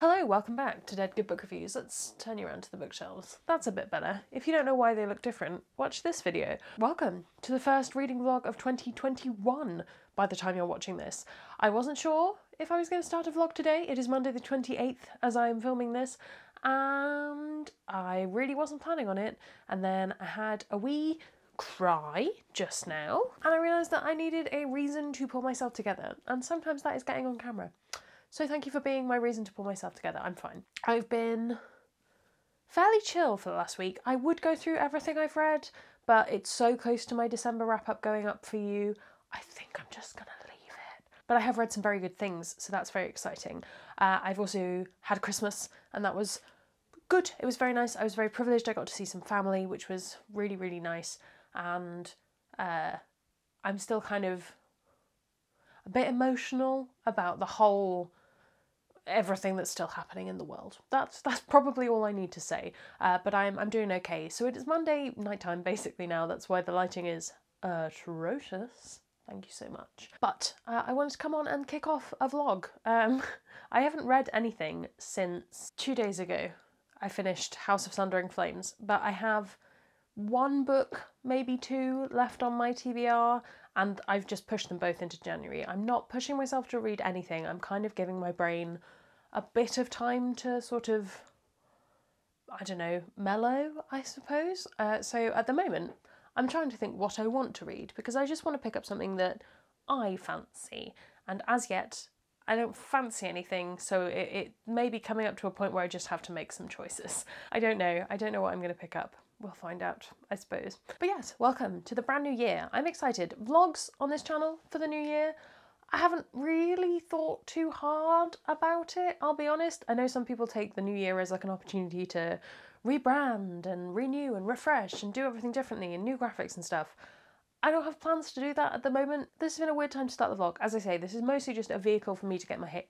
Hello, welcome back to Dead Good Book Reviews. Let's turn you around to the bookshelves. That's a bit better. If you don't know why they look different, watch this video. Welcome to the first reading vlog of 2021 by the time you're watching this. I wasn't sure if I was going to start a vlog today. It is Monday the 28th as I am filming this, and I really wasn't planning on it. And then I had a wee cry just now, and I realised that I needed a reason to pull myself together, and sometimes that is getting on camera. So thank you for being my reason to pull myself together. I'm fine. I've been fairly chill for the last week. I would go through everything I've read, but it's so close to my December wrap up going up for you. I think I'm just gonna leave it. But I have read some very good things, so that's very exciting. Uh, I've also had Christmas, and that was good. It was very nice. I was very privileged. I got to see some family, which was really, really nice. And uh, I'm still kind of a bit emotional about the whole everything that's still happening in the world. That's that's probably all I need to say. Uh, but I'm I'm doing okay. So it is Monday nighttime basically now. That's why the lighting is atrocious. Thank you so much. But uh, I wanted to come on and kick off a vlog. Um, I haven't read anything since two days ago. I finished House of Sundering Flames, but I have one book, maybe two, left on my TBR, and I've just pushed them both into January. I'm not pushing myself to read anything. I'm kind of giving my brain a bit of time to sort of, I don't know, mellow, I suppose. Uh, so at the moment, I'm trying to think what I want to read because I just want to pick up something that I fancy. And as yet, I don't fancy anything, so it, it may be coming up to a point where I just have to make some choices. I don't know. I don't know what I'm going to pick up we'll find out, I suppose. But yes, welcome to the brand new year. I'm excited. Vlogs on this channel for the new year. I haven't really thought too hard about it, I'll be honest. I know some people take the new year as like an opportunity to rebrand and renew and refresh and do everything differently and new graphics and stuff. I don't have plans to do that at the moment. This has been a weird time to start the vlog. As I say, this is mostly just a vehicle for me to get my he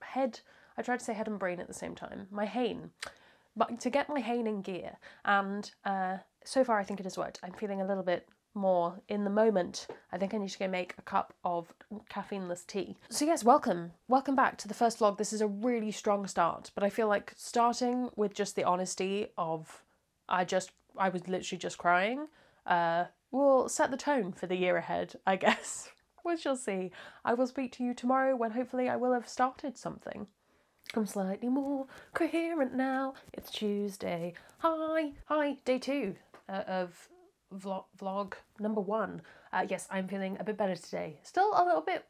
head, I tried to say head and brain at the same time, my hane but to get my Hain in gear. And uh, so far, I think it has worked. I'm feeling a little bit more in the moment. I think I need to go make a cup of caffeineless tea. So yes, welcome. Welcome back to the first vlog. This is a really strong start, but I feel like starting with just the honesty of I just I was literally just crying uh will set the tone for the year ahead, I guess. we shall see. I will speak to you tomorrow when hopefully I will have started something. I'm slightly more coherent now. It's Tuesday. Hi, hi, day two uh, of vlog, vlog number one. Uh, yes, I'm feeling a bit better today. Still a little bit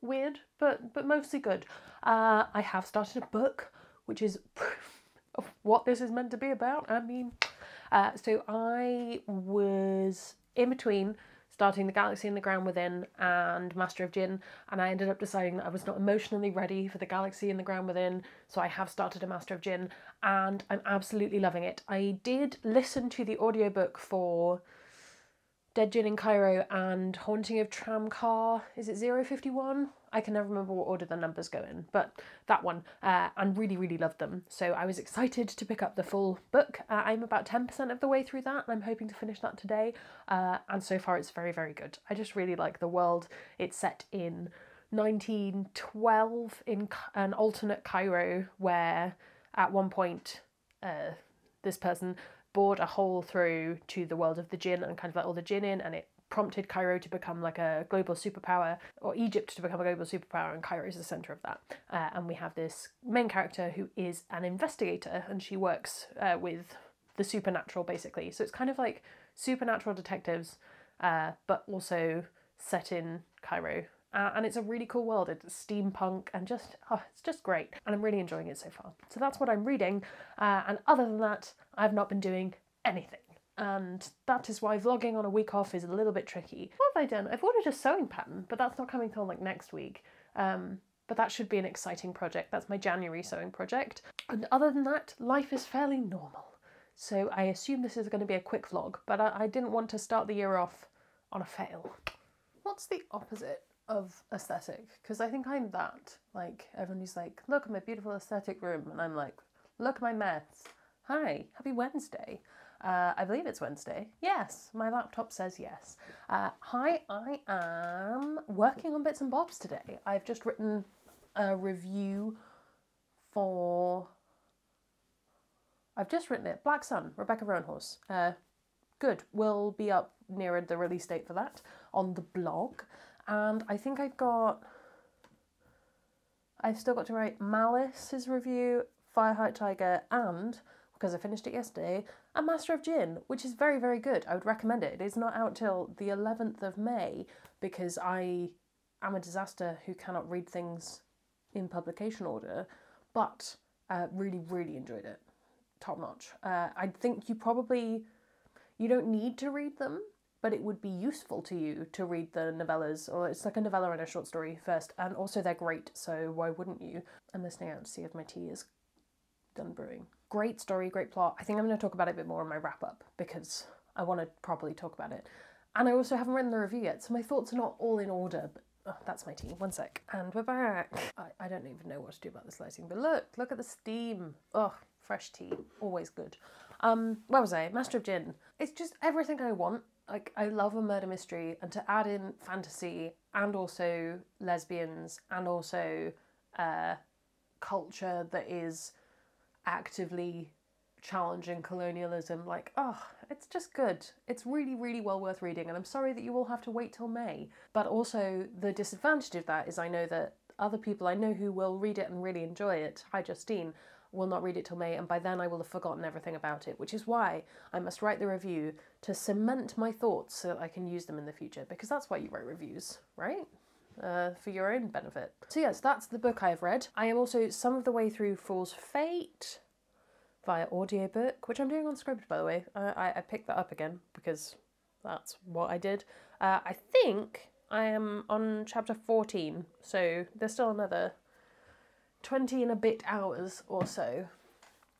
weird, but but mostly good. Uh, I have started a book, which is of what this is meant to be about. I mean, uh, so I was in between starting The Galaxy and the Ground Within and Master of Djinn, and I ended up deciding that I was not emotionally ready for The Galaxy and the Ground Within, so I have started a Master of Djinn, and I'm absolutely loving it. I did listen to the audiobook for Dead Djinn in Cairo and Haunting of Tram Car, is it 051? I can never remember what order the numbers go in, but that one, uh, and really, really loved them. So I was excited to pick up the full book. Uh, I'm about 10% of the way through that, and I'm hoping to finish that today. Uh, and so far, it's very, very good. I just really like the world. It's set in 1912 in an alternate Cairo, where at one point, uh, this person bored a hole through to the world of the jinn and kind of let all the jinn in, and it prompted Cairo to become like a global superpower, or Egypt to become a global superpower, and Cairo is the center of that. Uh, and we have this main character who is an investigator, and she works uh, with the supernatural basically. So it's kind of like supernatural detectives, uh, but also set in Cairo. Uh, and it's a really cool world. It's steampunk and just, oh, it's just great. And I'm really enjoying it so far. So that's what I'm reading. Uh, and other than that, I've not been doing anything and that is why vlogging on a week off is a little bit tricky. What have I done? I've ordered a sewing pattern, but that's not coming till like next week. Um, but that should be an exciting project. That's my January sewing project. And other than that, life is fairly normal. So I assume this is going to be a quick vlog, but I, I didn't want to start the year off on a fail. What's the opposite of aesthetic? Because I think I'm that. Like, everyone's like, look at my beautiful aesthetic room. And I'm like, look at my mess. Hi, happy Wednesday. Uh, I believe it's Wednesday. Yes, my laptop says yes. Uh, hi, I am working on bits and bobs today. I've just written a review for. I've just written it. Black Sun, Rebecca Roanhorse. Uh, good. Will be up nearer the release date for that on the blog. And I think I've got. I've still got to write Malice's review, Fireheart Tiger, and because I finished it yesterday, a Master of Djinn, which is very, very good. I would recommend it. It is not out till the 11th of May because I am a disaster who cannot read things in publication order, but uh, really, really enjoyed it. Top notch. Uh, I think you probably you don't need to read them, but it would be useful to you to read the novellas, or it's like a novella and a short story first, and also they're great, so why wouldn't you? I'm listening out to see if my tea is done brewing. Great story, great plot. I think I'm going to talk about it a bit more in my wrap up because I want to properly talk about it. And I also haven't written the review yet, so my thoughts are not all in order, but oh, that's my tea. One sec. And we're back. I, I don't even know what to do about this lighting, but look, look at the steam. Oh, fresh tea. Always good. Um, where was I? Master of Djinn. It's just everything I want. Like, I love a murder mystery, and to add in fantasy and also lesbians and also uh, culture that is actively challenging colonialism, like, oh, it's just good. It's really, really well worth reading, and I'm sorry that you all have to wait till May. But also, the disadvantage of that is I know that other people I know who will read it and really enjoy it, hi Justine, will not read it till May, and by then I will have forgotten everything about it, which is why I must write the review to cement my thoughts so that I can use them in the future, because that's why you write reviews, right? Uh, for your own benefit. So, yes, that's the book I've read. I am also some of the way through Fool's Fate via audiobook, which I'm doing on Scribd, by the way. I, I picked that up again because that's what I did. Uh, I think I am on chapter 14, so there's still another 20 and a bit hours or so.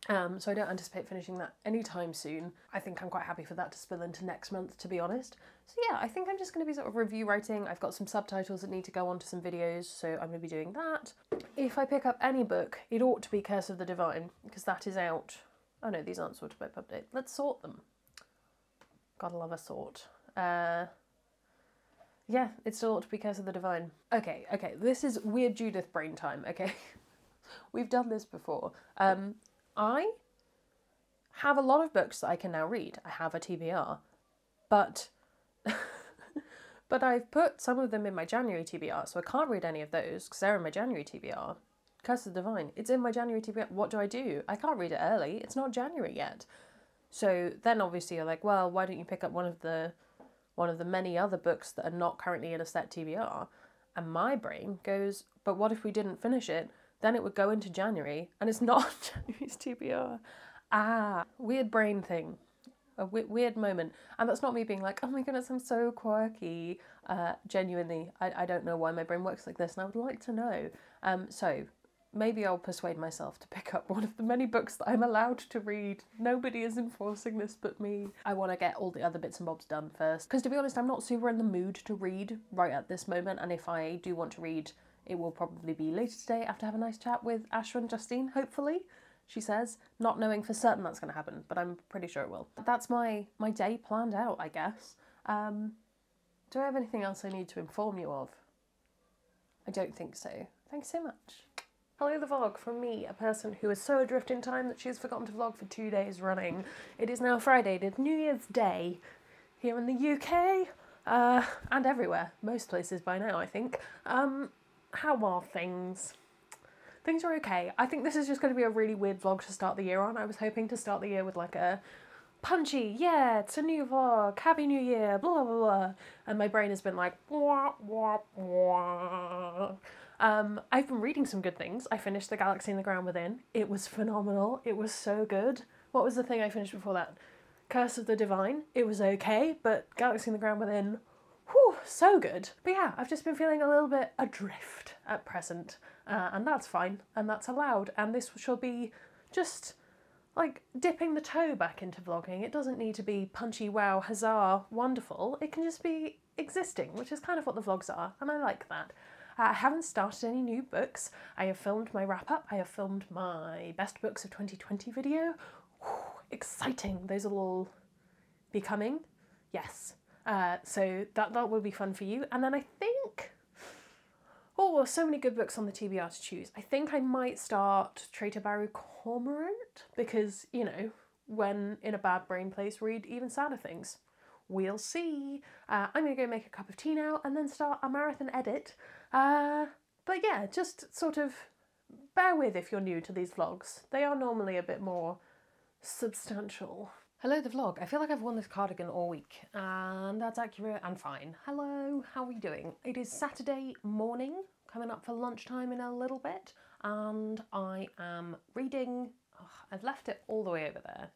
Um, so I don't anticipate finishing that anytime soon. I think I'm quite happy for that to spill into next month, to be honest. So yeah, I think I'm just going to be sort of review writing. I've got some subtitles that need to go onto some videos, so I'm going to be doing that. If I pick up any book, it ought to be Curse of the Divine, because that is out. Oh no, these aren't sorted by pub date. Let's sort them. Gotta love a sort. Uh, yeah, it still ought to be Curse of the Divine. Okay, okay, this is weird Judith brain time, okay? We've done this before. Um, I have a lot of books that I can now read. I have a TBR, but but I've put some of them in my January TBR, so I can't read any of those because they're in my January TBR. Curse of the Divine, it's in my January TBR. What do I do? I can't read it early. It's not January yet. So then obviously you're like, well, why don't you pick up one of the one of the many other books that are not currently in a set TBR? And my brain goes, but what if we didn't finish it? Then it would go into January, and it's not January's TBR. Ah, weird brain thing. A w- weird moment. And that's not me being like, oh my goodness, I'm so quirky. Uh, genuinely, I, I don't know why my brain works like this, and I would like to know. Um, so, maybe I'll persuade myself to pick up one of the many books that I'm allowed to read. Nobody is enforcing this but me. I want to get all the other bits and bobs done first. Because to be honest, I'm not super in the mood to read right at this moment, and if I do want to read, it will probably be later today after have a nice chat with Ashra and Justine, hopefully. She says, not knowing for certain that's going to happen, but I'm pretty sure it will. That's my my day planned out, I guess. Um, do I have anything else I need to inform you of? I don't think so. Thanks so much. Hello, the vlog from me, a person who is so adrift in time that she has forgotten to vlog for two days running. It is now Friday, it is New Year's Day here in the UK uh, and everywhere, most places by now, I think. Um, how are things? Things are okay. I think this is just going to be a really weird vlog to start the year on. I was hoping to start the year with like a punchy, yeah, it's a new vlog, happy new year, blah blah blah. And my brain has been like, wah, wah, wah. Um, I've been reading some good things. I finished The Galaxy and the Ground Within. It was phenomenal. It was so good. What was the thing I finished before that? Curse of the Divine. It was okay, but Galaxy and the Ground Within whew, so good. But yeah, I've just been feeling a little bit adrift at present, uh, and that's fine, and that's allowed. And this shall be just like dipping the toe back into vlogging. It doesn't need to be punchy, wow, huzzah, wonderful. It can just be existing, which is kind of what the vlogs are, and I like that. Uh, I haven't started any new books. I have filmed my wrap up. I have filmed my best books of 2020 video. Whew, exciting. Those will all be coming. Yes. Uh, so that that will be fun for you. And then I think Oh, so many good books on the TBR to choose. I think I might start Traitor Baru Cormorant because, you know, when in a bad brain place, read even sadder things. We'll see. Uh, I'm to go make a cup of tea now and then start a marathon edit. Uh, but yeah, just sort of bear with if you're new to these vlogs. They are normally a bit more substantial. Hello, the vlog. I feel like I've worn this cardigan all week, and that's accurate and fine. Hello, how are we doing? It is Saturday morning, coming up for lunchtime in a little bit, and I am reading. Oh, I've left it all the way over there.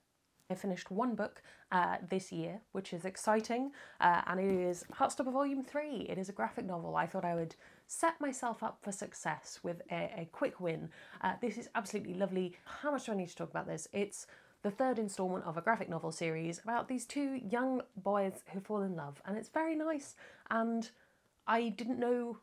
I finished one book uh, this year, which is exciting, uh, and it is Heartstopper Volume 3. It is a graphic novel. I thought I would set myself up for success with a, a quick win. Uh, this is absolutely lovely. How much do I need to talk about this? It's the third instalment of a graphic novel series about these two young boys who fall in love, and it's very nice. And I didn't know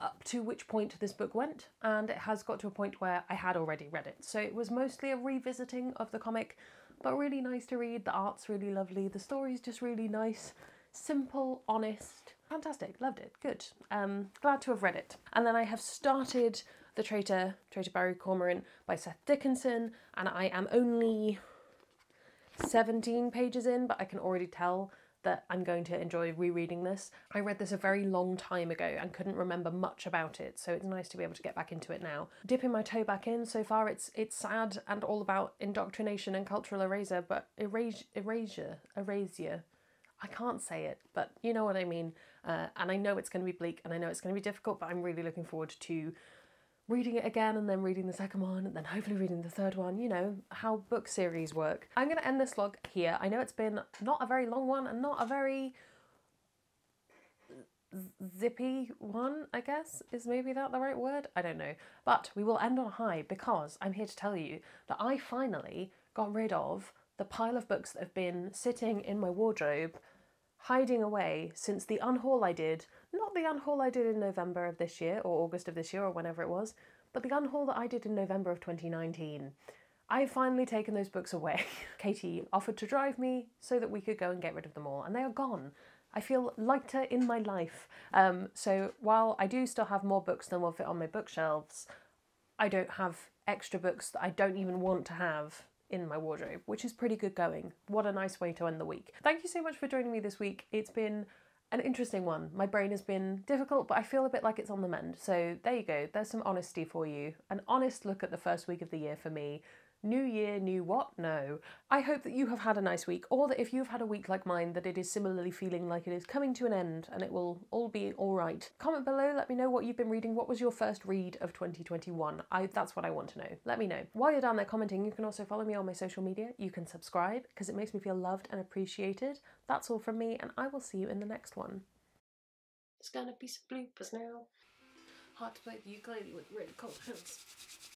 up to which point this book went, and it has got to a point where I had already read it. So it was mostly a revisiting of the comic, but really nice to read. The art's really lovely, the story's just really nice, simple, honest, fantastic. Loved it. Good. Um, glad to have read it. And then I have started The Traitor, Traitor Baru Cormorant by Seth Dickinson, and I am only 17 pages in, but I can already tell that I'm going to enjoy rereading this. I read this a very long time ago and couldn't remember much about it, so it's nice to be able to get back into it now. Dipping my toe back in, so far it's it's sad and all about indoctrination and cultural erasure, but erasure, erasure, erasure. I can't say it, but you know what I mean. Uh, and I know it's going to be bleak and I know it's going to be difficult, but I'm really looking forward to reading it again and then reading the second one and then hopefully reading the third one, you know, how book series work. I'm going to end this vlog here. I know it's been not a very long one and not a very zippy one, I guess. Is maybe that the right word? I don't know. But we will end on a high because I'm here to tell you that I finally got rid of the pile of books that have been sitting in my wardrobe hiding away since the unhaul I did, not the unhaul I did in November of this year or August of this year or whenever it was, but the unhaul that I did in November of 2019. I've finally taken those books away. Katie offered to drive me so that we could go and get rid of them all, and they are gone. I feel lighter in my life. Um, so while I do still have more books than will fit on my bookshelves, I don't have extra books that I don't even want to have in my wardrobe, which is pretty good going. What a nice way to end the week. Thank you so much for joining me this week. It's been an interesting one. My brain has been difficult, but I feel a bit like it's on the mend. So there you go. There's some honesty for you. An honest look at the first week of the year for me. New year, new what? No. I hope that you have had a nice week, or that if you've had a week like mine, that it is similarly feeling like it is coming to an end and it will all be alright. Comment below, let me know what you've been reading. What was your first read of 2021? I That's what I want to know. Let me know. While you're down there commenting, you can also follow me on my social media. You can subscribe because it makes me feel loved and appreciated. That's all from me, and I will see you in the next one. It's gonna be some bloopers now. Hard to play the ukulele with really cold hands.